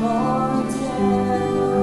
more time.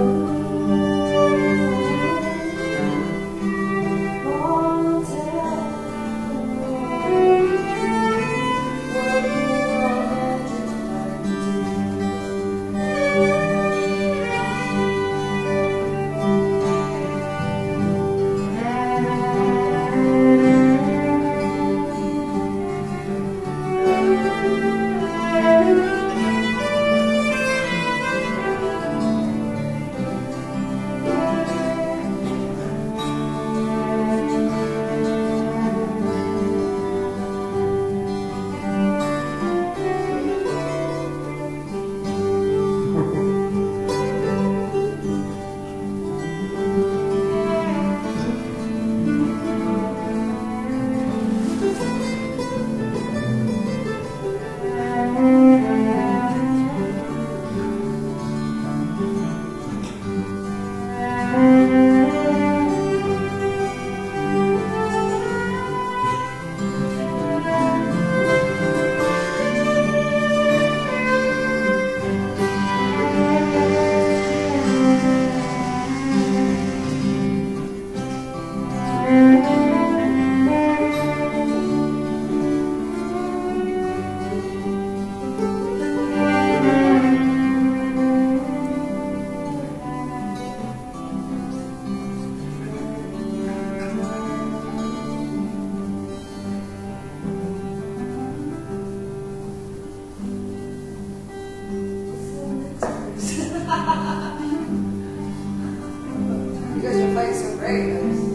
You guys are playing so great.